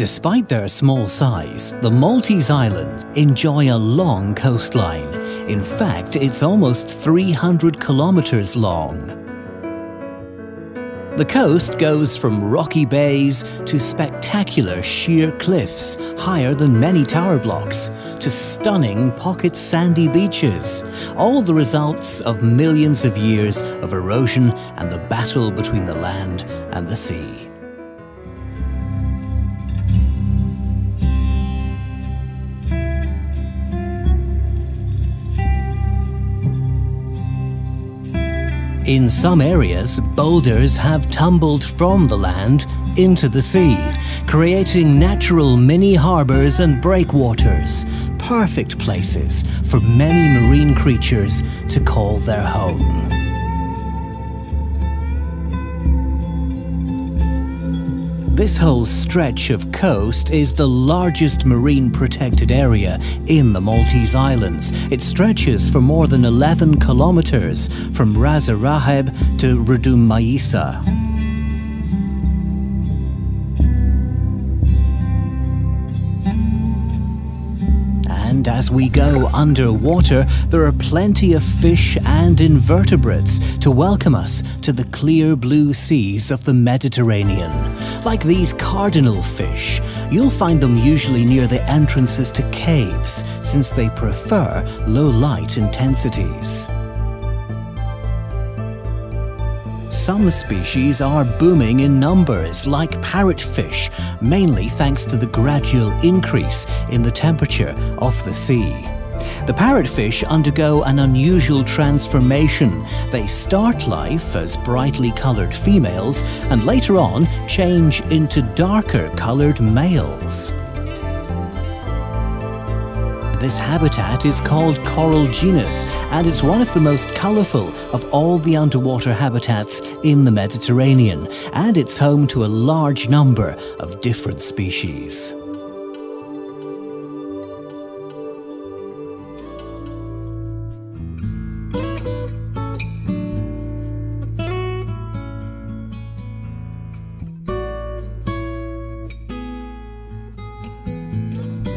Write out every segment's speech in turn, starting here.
Despite their small size, the Maltese Islands enjoy a long coastline. In fact, it's almost 300 kilometers long. The coast goes from rocky bays to spectacular sheer cliffs higher than many tower blocks to stunning pocket sandy beaches, all the results of millions of years of erosion and the battle between the land and the sea. In some areas, boulders have tumbled from the land into the sea, creating natural mini harbours and breakwaters, perfect places for many marine creatures to call their home. This whole stretch of coast is the largest marine protected area in the Maltese Islands. It stretches for more than 11 kilometers from Ras Raheb to Rdum Majjiesa. And as we go underwater, there are plenty of fish and invertebrates to welcome us to the clear blue seas of the Mediterranean. Like these cardinal fish, you'll find them usually near the entrances to caves, since they prefer low light intensities. Some species are booming in numbers, like parrotfish, mainly thanks to the gradual increase in the temperature of the sea. The parrotfish undergo an unusual transformation. They start life as brightly coloured females and later on change into darker coloured males. This habitat is called Coralligenous and it's one of the most colourful of all the underwater habitats in the Mediterranean and it's home to a large number of different species.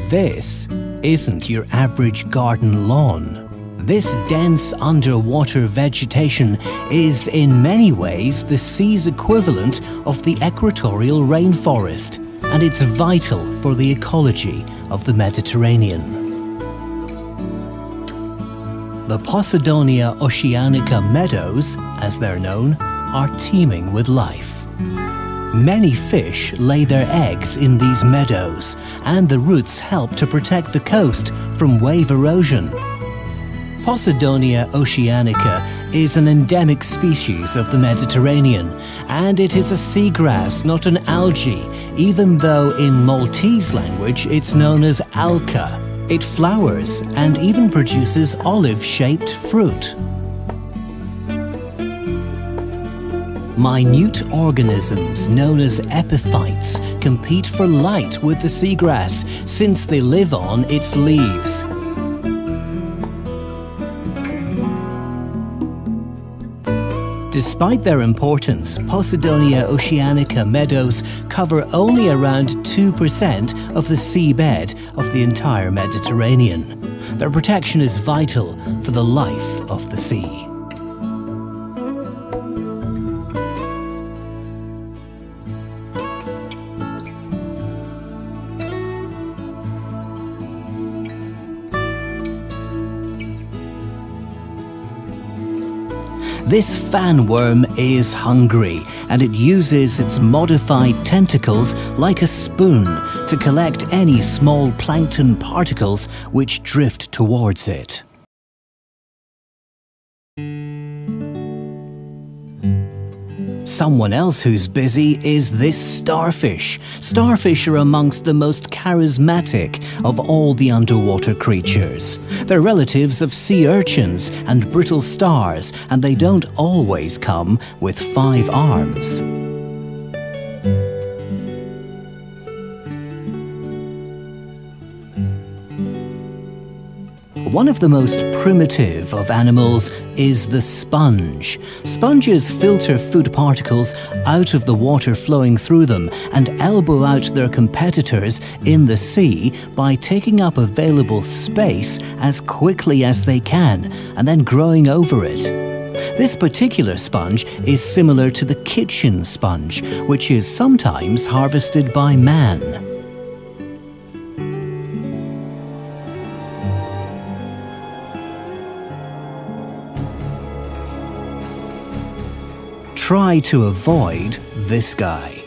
This isn't your average garden lawn. This dense underwater vegetation is in many ways the sea's equivalent of the equatorial rainforest, and it's vital for the ecology of the Mediterranean. The Posidonia oceanica meadows, as they're known, are teeming with life. Many fish lay their eggs in these meadows, and the roots help to protect the coast from wave erosion. Posidonia oceanica is an endemic species of the Mediterranean, and it is a seagrass, not an algae, even though in Maltese language it's known as alka. It flowers and even produces olive-shaped fruit. Minute organisms known as epiphytes compete for light with the seagrass since they live on its leaves. Despite their importance, Posidonia oceanica meadows cover only around 2% of the seabed of the entire Mediterranean. Their protection is vital for the life of the sea. This fan worm is hungry and it uses its modified tentacles like a spoon to collect any small plankton particles which drift towards it. Someone else who's busy is this starfish. Starfish are amongst the most charismatic of all the underwater creatures. They're relatives of sea urchins and brittle stars, and they don't always come with five arms. One of the most primitive of animals is the sponge. Sponges filter food particles out of the water flowing through them and elbow out their competitors in the sea by taking up available space as quickly as they can and then growing over it. This particular sponge is similar to the kitchen sponge, which is sometimes harvested by man. Try to avoid this guy.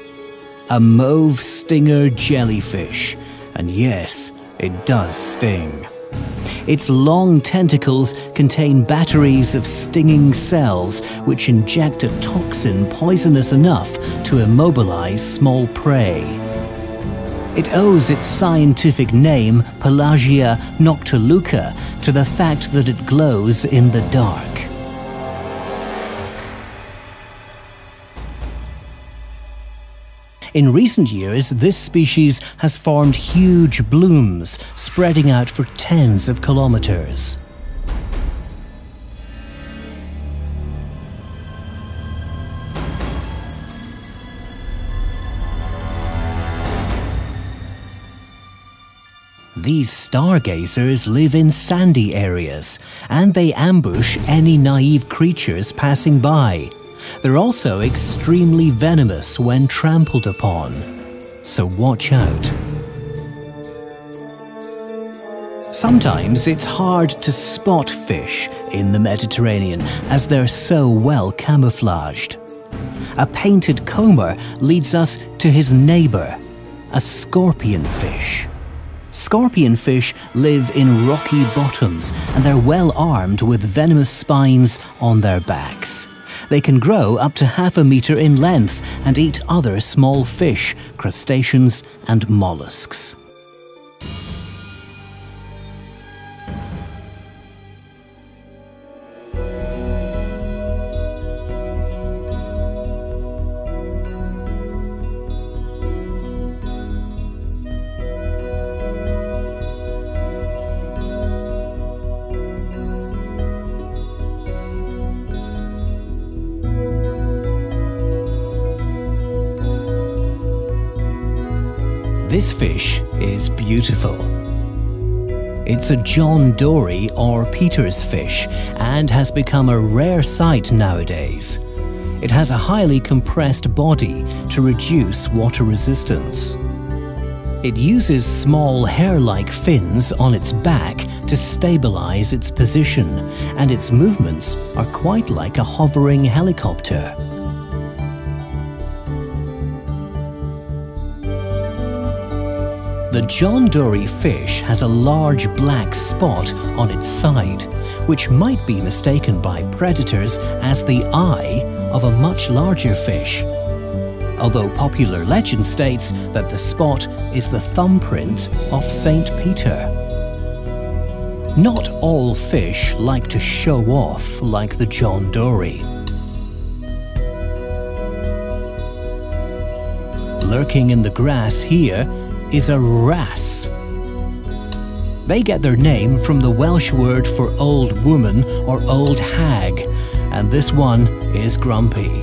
A mauve stinger jellyfish. And yes, it does sting. Its long tentacles contain batteries of stinging cells which inject a toxin poisonous enough to immobilize small prey. It owes its scientific name, Pelagia noctiluca, to the fact that it glows in the dark. In recent years, this species has formed huge blooms, spreading out for tens of kilometers. These stargazers live in sandy areas, and they ambush any naive creatures passing by, they're also extremely venomous when trampled upon, so watch out. Sometimes it's hard to spot fish in the Mediterranean as they're so well camouflaged. A painted comber leads us to his neighbour, a scorpion fish. Scorpion fish live in rocky bottoms and they're well armed with venomous spines on their backs. They can grow up to half a metre in length and eat other small fish, crustaceans, and mollusks. This fish is beautiful. It's a John Dory or Peter's fish and has become a rare sight nowadays. It has a highly compressed body to reduce water resistance. It uses small hair-like fins on its back to stabilize its position, and its movements are quite like a hovering helicopter. The John Dory fish has a large black spot on its side, which might be mistaken by predators as the eye of a much larger fish. Although popular legend states that the spot is the thumbprint of St. Peter. Not all fish like to show off like the John Dory. Lurking in the grass here is a wrasse. They get their name from the Welsh word for old woman or old hag, and this one is grumpy.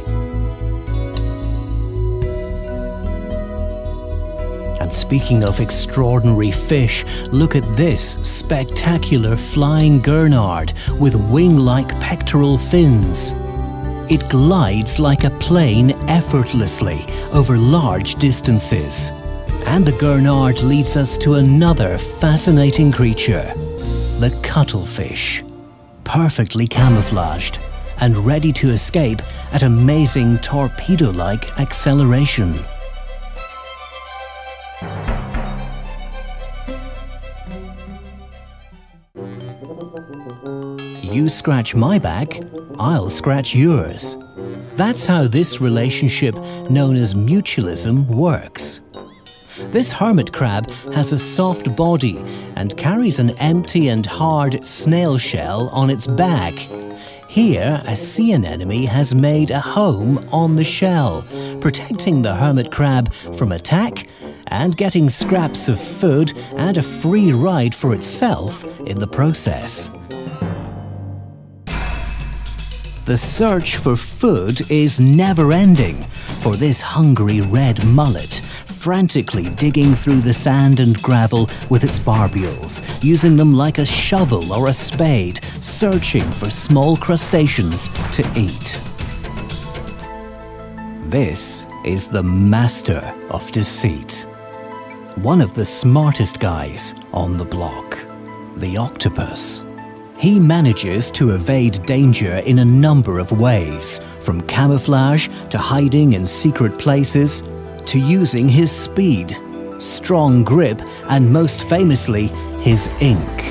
And speaking of extraordinary fish, look at this spectacular flying gurnard with wing-like pectoral fins. It glides like a plane effortlessly over large distances. And the Gurnard leads us to another fascinating creature, the cuttlefish. Perfectly camouflaged and ready to escape at amazing torpedo-like acceleration. You scratch my back, I'll scratch yours. That's how this relationship, known as mutualism, works. This hermit crab has a soft body and carries an empty and hard snail shell on its back. Here, a sea anemone has made a home on the shell, protecting the hermit crab from attack and getting scraps of food and a free ride for itself in the process. The search for food is never ending for this hungry red mullet, frantically digging through the sand and gravel with its barbules, using them like a shovel or a spade, searching for small crustaceans to eat. This is the master of deceit. One of the smartest guys on the block, the octopus. He manages to evade danger in a number of ways, from camouflage to hiding in secret places, to using his speed, strong grip, and most famously, his ink.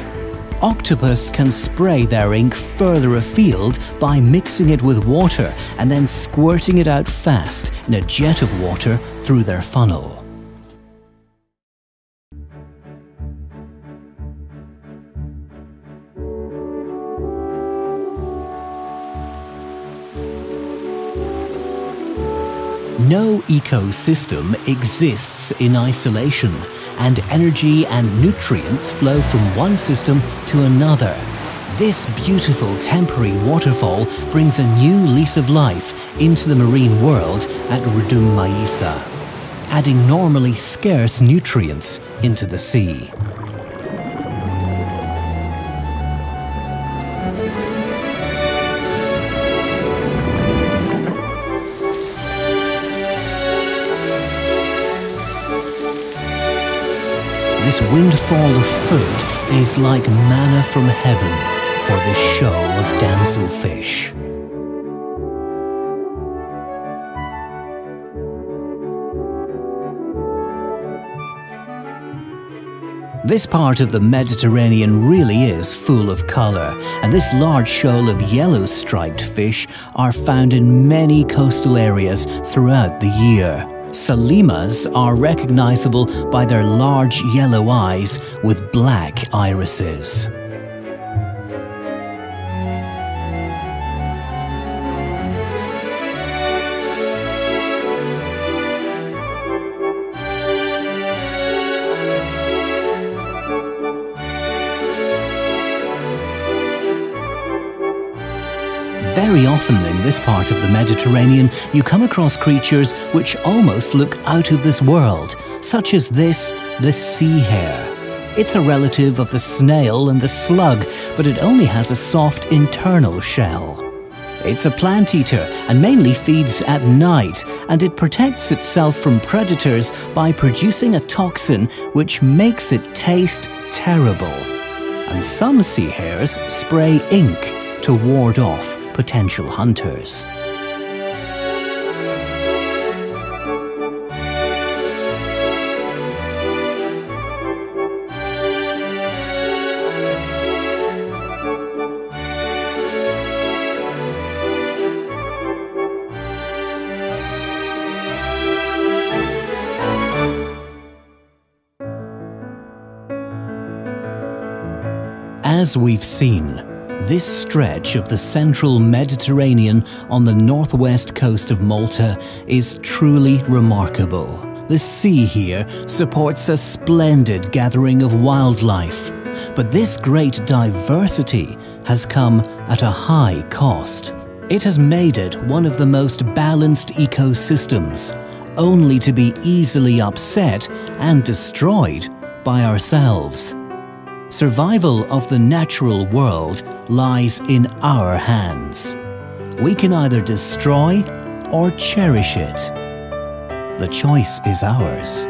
Octopus can spray their ink further afield by mixing it with water and then squirting it out fast in a jet of water through their funnel. No ecosystem exists in isolation, and energy and nutrients flow from one system to another. This beautiful temporary waterfall brings a new lease of life into the marine world at Rdum Majjiesa, adding normally scarce nutrients into the sea. This windfall of food is like manna from heaven for this show of damselfish. This part of the Mediterranean really is full of colour, and this large shoal of yellow striped fish are found in many coastal areas throughout the year. Salemas are recognizable by their large yellow eyes with black irises. Very often in this part of the Mediterranean, you come across creatures which almost look out of this world, such as this, the sea hare. It's a relative of the snail and the slug, but it only has a soft internal shell. It's a plant eater and mainly feeds at night, and it protects itself from predators by producing a toxin which makes it taste terrible. And some sea hares spray ink to ward off potential hunters. As we've seen, this stretch of the central Mediterranean on the northwest coast of Malta is truly remarkable. The sea here supports a splendid gathering of wildlife, but this great diversity has come at a high cost. It has made it one of the most balanced ecosystems, only to be easily upset and destroyed by ourselves. Survival of the natural world lies in our hands. We can either destroy or cherish it. The choice is ours.